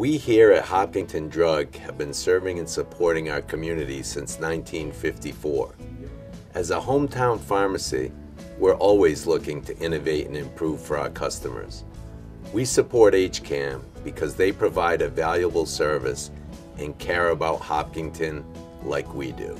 We here at Hopkinton Drug have been serving and supporting our community since 1954. As a hometown pharmacy, we're always looking to innovate and improve for our customers. We support HCAM because they provide a valuable service and care about Hopkinton like we do.